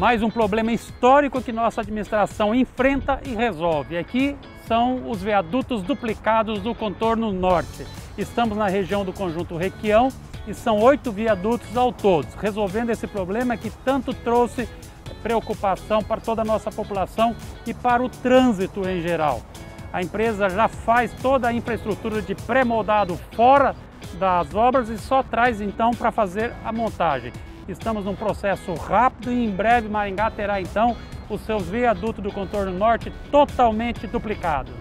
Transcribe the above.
Mais um problema histórico que nossa administração enfrenta e resolve. Aqui são os viadutos duplicados do contorno norte. Estamos na região do Conjunto Requião e são oito viadutos ao todo, resolvendo esse problema que tanto trouxe preocupação para toda a nossa população e para o trânsito em geral. A empresa já faz toda a infraestrutura de pré-moldado fora das obras e só traz então para fazer a montagem. Estamos num processo rápido e em breve Maringá terá então os seus viadutos do contorno norte totalmente duplicados.